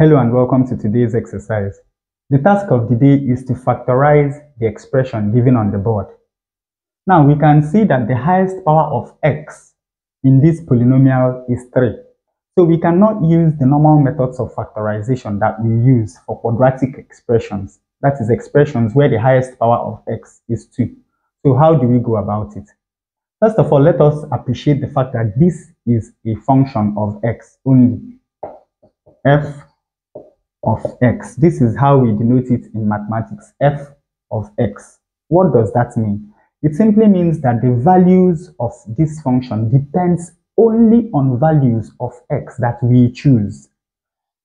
Hello and welcome to today's exercise. The task of the day is to factorize the expression given on the board. Now we can see that the highest power of x in this polynomial is 3. So we cannot use the normal methods of factorization that we use for quadratic expressions. That is expressions where the highest power of x is 2. So how do we go about it? First of all, let us appreciate the fact that this is a function of x only. f of x. This is how we denote it in mathematics, f of x. What does that mean? It simply means that the values of this function depends only on values of x that we choose.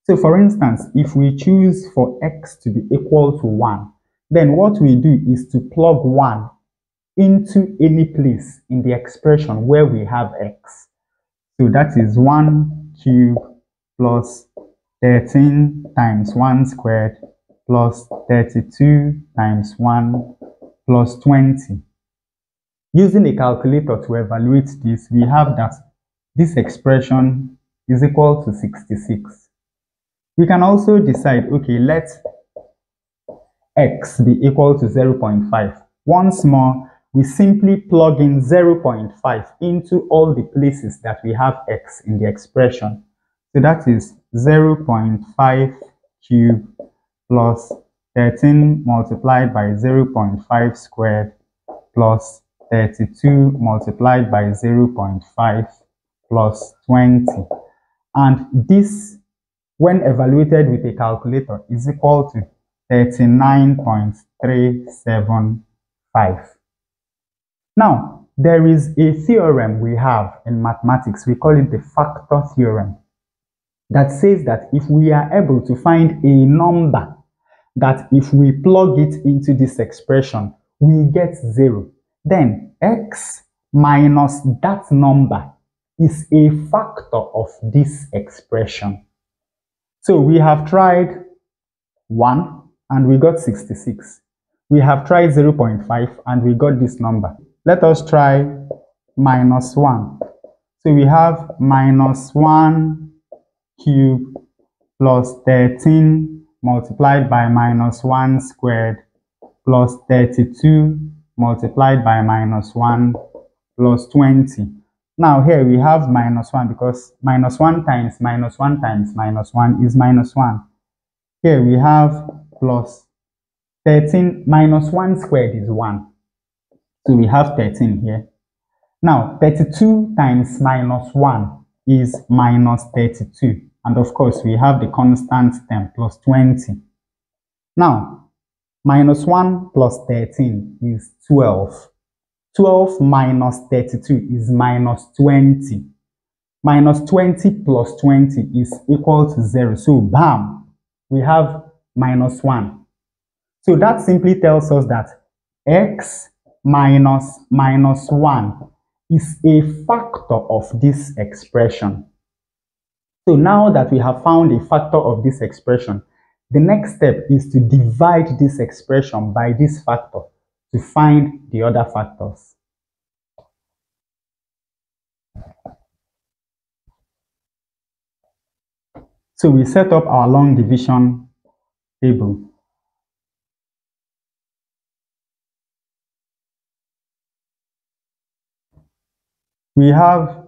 So for instance, if we choose for x to be equal to 1, then what we do is to plug 1 into any place in the expression where we have x. So that is 1 cube plus 13 times 1 squared plus 32 times 1 plus 20. Using a calculator to evaluate this, we have that this expression is equal to 66. We can also decide, okay, let x be equal to 0.5. Once more, we simply plug in 0.5 into all the places that we have x in the expression. So that is 0.5 cube plus 13 multiplied by 0.5 squared plus 32 multiplied by 0.5 plus 20. And this, when evaluated with a calculator, is equal to 39.375. Now, there is a theorem we have in mathematics. We call it the factor theorem that says that if we are able to find a number that if we plug it into this expression, we get zero, then x minus that number is a factor of this expression. So we have tried 1 and we got 66. We have tried 0.5 and we got this number. Let us try minus 1. So we have minus 1 cube plus 13 multiplied by minus 1 squared plus 32 multiplied by minus 1 plus 20. Now here we have minus 1 because minus 1 times minus 1 times minus 1 is minus 1. Here we have plus 13 minus 1 squared is 1. So we have 13 here. Now 32 times minus 1 is minus 32. And of course, we have the constant term plus 20. Now, minus 1 plus 13 is 12. 12 minus 32 is minus 20. Minus 20 plus 20 is equal to 0. So, bam, we have minus 1. So that simply tells us that x minus minus 1 is a factor of this expression. So now that we have found a factor of this expression, the next step is to divide this expression by this factor to find the other factors. So we set up our long division table. We have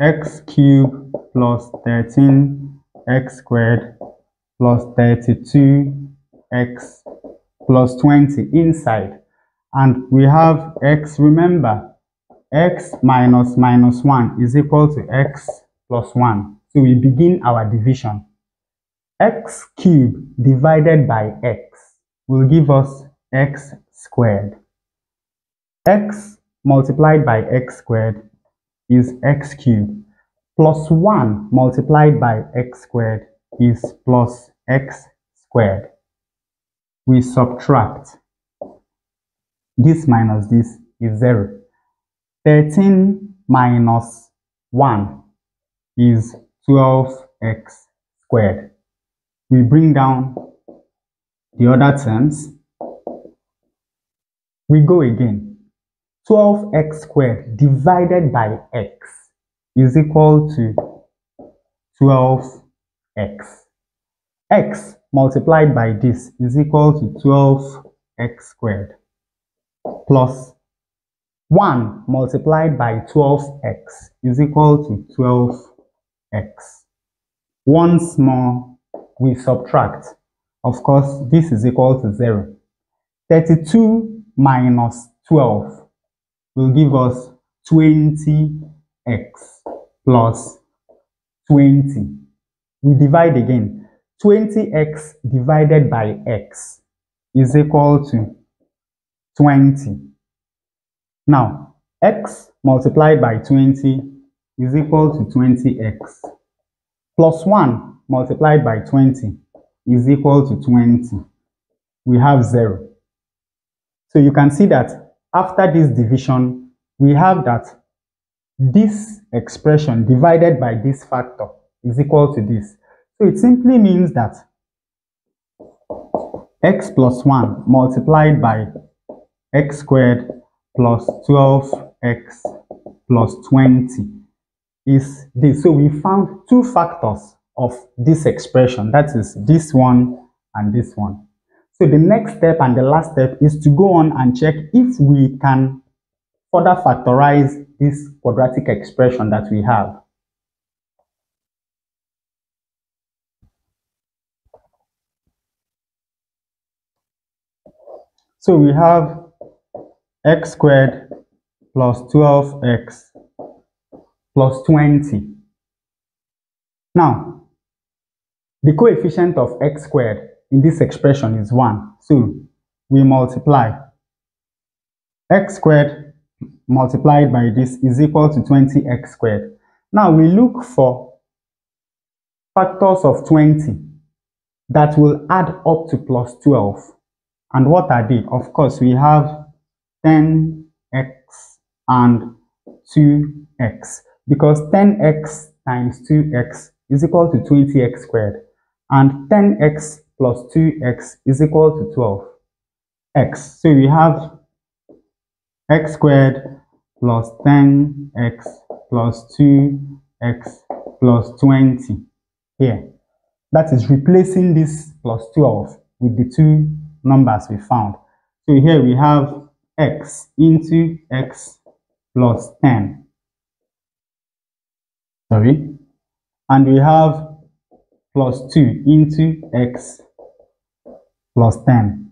x cubed plus 13 x squared plus 32 x plus 20 inside. And we have x remember x minus minus 1 is equal to x plus 1 so we begin our division. x cubed divided by x will give us x squared. x multiplied by x squared is x cubed plus 1 multiplied by x squared is plus x squared. We subtract. This minus this is 0. 13 minus 1 is 12x squared. We bring down the other terms. We go again. 12x squared divided by x is equal to 12x. x multiplied by this is equal to 12x squared plus 1 multiplied by 12x is equal to 12x. Once more, we subtract. Of course, this is equal to 0. 32 minus 12 will give us 20x plus 20. We divide again. 20x divided by x is equal to 20. Now, x multiplied by 20 is equal to 20x plus 1 multiplied by 20 is equal to 20. We have 0. So you can see that after this division, we have that this expression divided by this factor is equal to this. So it simply means that x plus 1 multiplied by x squared plus 12x plus 20 is this. So we found two factors of this expression. That is this one and this one. So the next step and the last step is to go on and check if we can further factorize this quadratic expression that we have. So we have x squared plus 12x plus 20. Now, the coefficient of x squared in this expression is 1. So, we multiply x squared multiplied by this is equal to 20x squared. Now, we look for factors of 20 that will add up to plus 12. And what are they? Of course, we have 10x and 2x because 10x times 2x is equal to 20x squared and 10x plus 2x is equal to 12x. So we have x squared plus 10x plus 2x plus 20 here. That is replacing this plus 12 with the two numbers we found. So here we have x into x plus 10. Sorry. And we have plus 2 into x plus 10.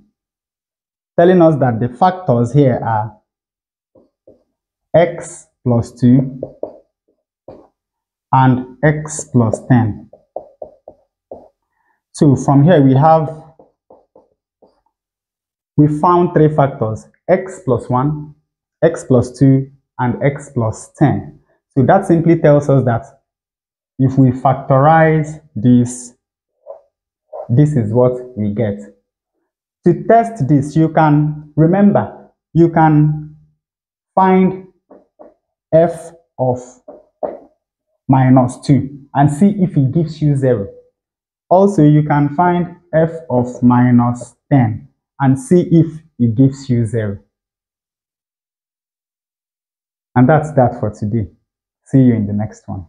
Telling us that the factors here are x plus 2 and x plus 10. So from here we have, we found three factors, x plus 1, x plus 2, and x plus 10. So that simply tells us that if we factorize this, this is what we get. To test this, you can, remember, you can find f of minus 2 and see if it gives you 0. Also, you can find f of minus 10 and see if it gives you 0. And that's that for today. See you in the next one.